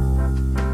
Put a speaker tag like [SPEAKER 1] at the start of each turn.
[SPEAKER 1] you